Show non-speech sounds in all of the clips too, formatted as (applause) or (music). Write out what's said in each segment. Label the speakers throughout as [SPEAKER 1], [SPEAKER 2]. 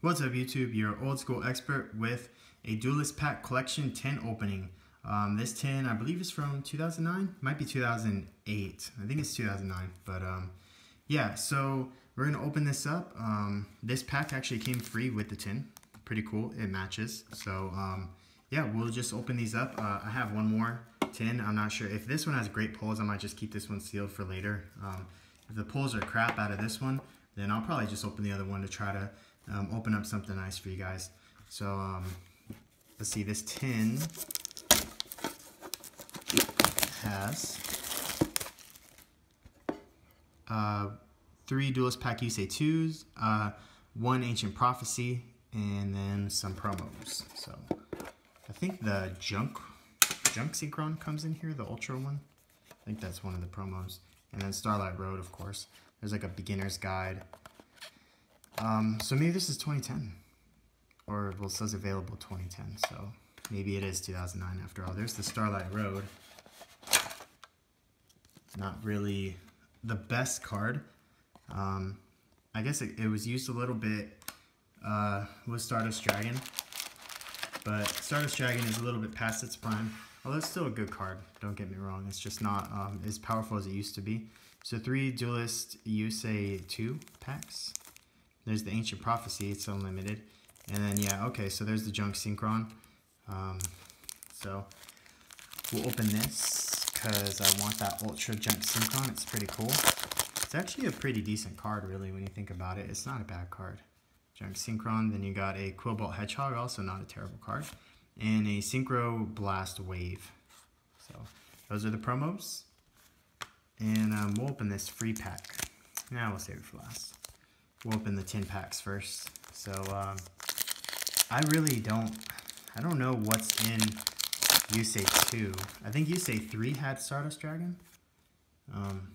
[SPEAKER 1] What's up YouTube? Your old school expert with a Duelist Pack Collection Tin opening. Um, this 10 I believe is from 2009, might be 2008, I think it's 2009, but um, yeah, so we're going to open this up. Um, this pack actually came free with the tin, pretty cool, it matches, so um, yeah, we'll just open these up. Uh, I have one more tin, I'm not sure, if this one has great pulls, I might just keep this one sealed for later. Um, if the pulls are crap out of this one, then I'll probably just open the other one to try to um, open up something nice for you guys. So um, let's see, this tin has uh, three Duelist Pack Yusei 2s, uh, one Ancient Prophecy, and then some promos. So I think the Junk Junk Synchron comes in here, the Ultra one. I think that's one of the promos. And then Starlight Road, of course. There's like a beginner's guide um, so maybe this is 2010. Or, well, it says available 2010, so maybe it is 2009 after all. There's the Starlight Road. Not really the best card. Um, I guess it, it, was used a little bit uh, with Stardust Dragon. But Stardust Dragon is a little bit past its prime. Although it's still a good card, don't get me wrong. It's just not um, as powerful as it used to be. So three Duelist Yusei 2 packs. There's the Ancient Prophecy, it's unlimited. And then, yeah, okay, so there's the Junk Synchron. Um, so, we'll open this because I want that Ultra Junk Synchron. It's pretty cool. It's actually a pretty decent card, really, when you think about it. It's not a bad card. Junk Synchron, then you got a Quillbolt Hedgehog, also not a terrible card. And a Synchro Blast Wave. So, those are the promos. And um, we'll open this free pack. Now we'll save it for last we'll open the tin packs first. So um, I really don't, I don't know what's in Yusei 2. I think Yusei 3 had Stardust Dragon. Um,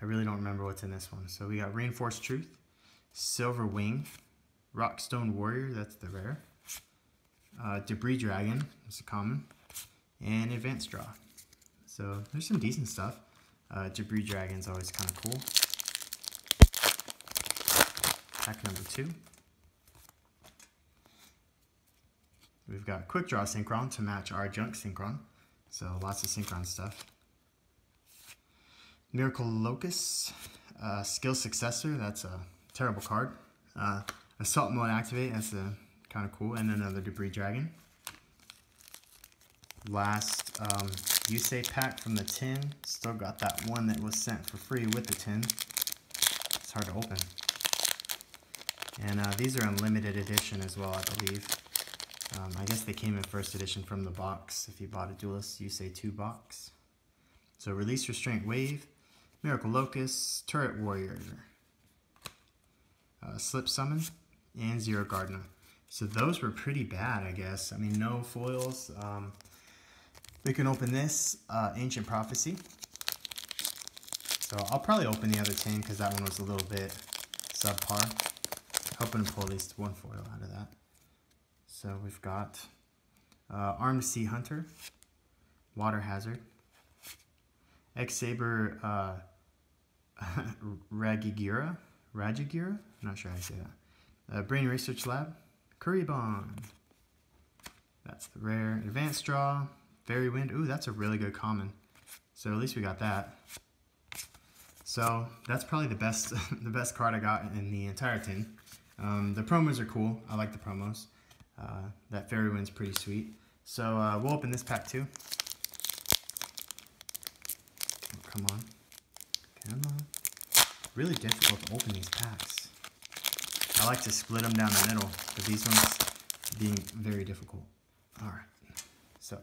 [SPEAKER 1] I really don't remember what's in this one. So we got Reinforced Truth, Silver Wing, Rockstone Warrior, that's the rare. Uh, Debris Dragon, that's a common. And Advanced Draw. So there's some decent stuff. Uh, Debris Dragon's always kind of cool pack number two. We've got Quick Draw Synchron to match our Junk Synchron. So lots of Synchron stuff. Miracle Locus, uh, Skill Successor, that's a terrible card. Uh, Assault Mode Activate, that's kind of cool. And another Debris Dragon. Last um, Yusei pack from the tin. Still got that one that was sent for free with the tin. It's hard to open. And uh, these are unlimited edition as well, I believe. Um, I guess they came in first edition from the box if you bought a Duelist Yusei 2 box. So Release Restraint Wave, Miracle Locus, Turret Warrior, uh, Slip Summon, and Zero Gardna. So those were pretty bad, I guess. I mean, no foils. Um, we can open this, uh, Ancient Prophecy. So I'll probably open the other 10 because that one was a little bit subpar hoping to pull at least one foil out of that. So we've got uh, Armed Sea Hunter, Water Hazard, X-Saber uh, (laughs) Ragigira, Ragigira? I'm not sure how to say that. Uh, Brain Research Lab, Kuribon. That's the rare. Advanced Draw, Fairy Wind. Ooh, that's a really good common. So at least we got that. So that's probably the best (laughs) the best card I got in the entire tin. Um, the promos are cool. I like the promos. Uh, that fairy wind's pretty sweet. So uh, we'll open this pack too. Oh, come on. Come on. Really difficult to open these packs. I like to split them down the middle, but these ones being very difficult. Alright, so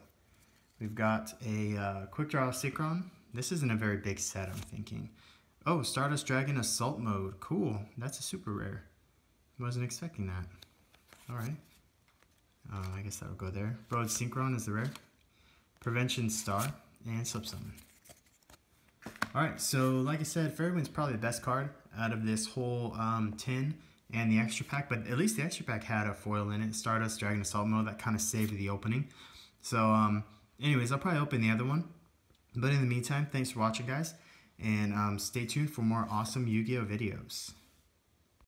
[SPEAKER 1] we've got a uh, Quick Draw Synchron. This isn't a very big set, I'm thinking. Oh, Stardust Dragon Assault Mode. Cool. That's a super rare. Wasn't expecting that. Alright. Uh, I guess that'll go there. Road Synchron is the rare. Prevention Star and Slip Summon. Alright, so like I said, Fairy Wind's probably the best card out of this whole um, tin and the extra pack, but at least the extra pack had a foil in it, Stardust Dragon Assault Mode, that kind of saved the opening. So um, anyways, I'll probably open the other one. But in the meantime, thanks for watching guys, and um, stay tuned for more awesome Yu-Gi-Oh videos.